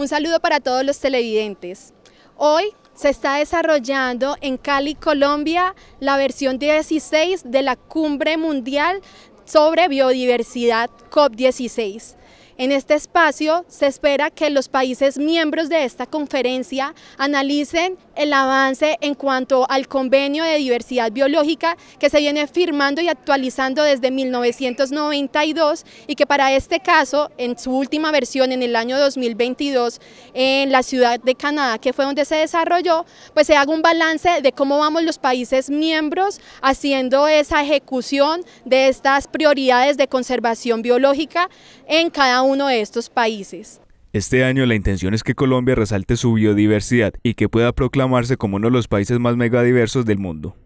Un saludo para todos los televidentes. Hoy se está desarrollando en Cali, Colombia, la versión 16 de la Cumbre Mundial sobre Biodiversidad COP16. En este espacio se espera que los países miembros de esta conferencia analicen el avance en cuanto al convenio de diversidad biológica que se viene firmando y actualizando desde 1992 y que para este caso, en su última versión en el año 2022 en la ciudad de Canadá, que fue donde se desarrolló, pues se haga un balance de cómo vamos los países miembros haciendo esa ejecución de estas prioridades de conservación biológica en cada uno uno de estos países. Este año la intención es que Colombia resalte su biodiversidad y que pueda proclamarse como uno de los países más megadiversos del mundo.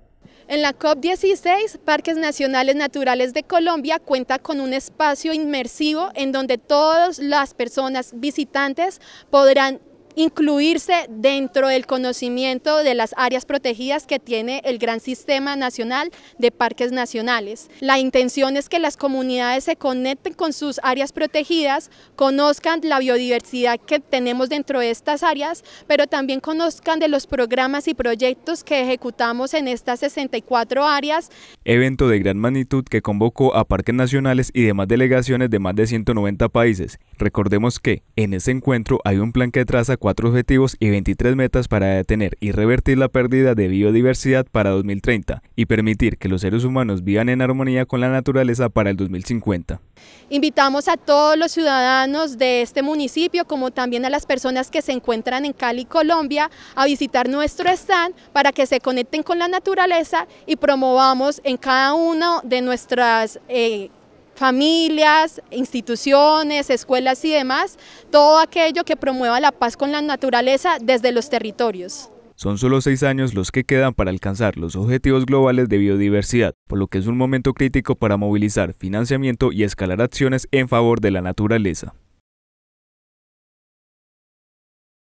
En la COP16, Parques Nacionales Naturales de Colombia cuenta con un espacio inmersivo en donde todas las personas visitantes podrán incluirse dentro del conocimiento de las áreas protegidas que tiene el gran sistema nacional de parques nacionales. La intención es que las comunidades se conecten con sus áreas protegidas, conozcan la biodiversidad que tenemos dentro de estas áreas, pero también conozcan de los programas y proyectos que ejecutamos en estas 64 áreas. Evento de gran magnitud que convocó a parques nacionales y demás delegaciones de más de 190 países. Recordemos que en ese encuentro hay un plan que traza cuatro objetivos y 23 metas para detener y revertir la pérdida de biodiversidad para 2030 y permitir que los seres humanos vivan en armonía con la naturaleza para el 2050. Invitamos a todos los ciudadanos de este municipio, como también a las personas que se encuentran en Cali, Colombia, a visitar nuestro stand para que se conecten con la naturaleza y promovamos en cada uno de nuestras eh, familias, instituciones, escuelas y demás, todo aquello que promueva la paz con la naturaleza desde los territorios. Son solo seis años los que quedan para alcanzar los objetivos globales de biodiversidad, por lo que es un momento crítico para movilizar financiamiento y escalar acciones en favor de la naturaleza.